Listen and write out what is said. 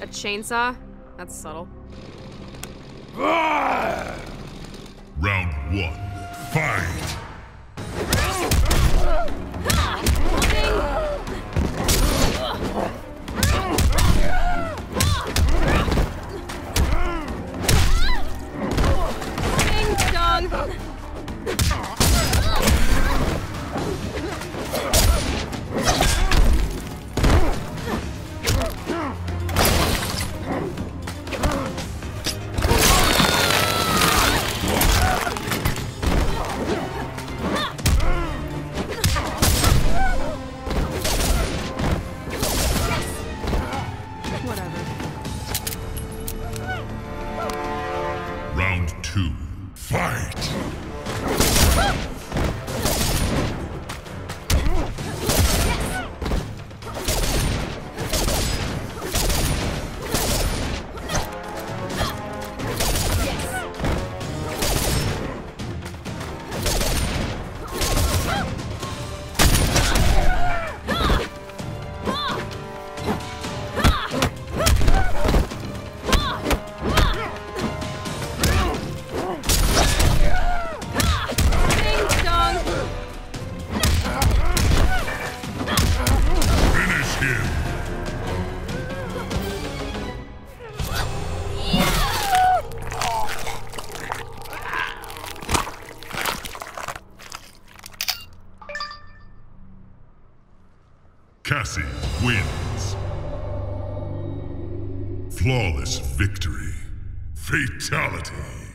A chainsaw? That's subtle. Round one. Fight! Two. Fight! Cassie wins. Flawless victory. Fatality.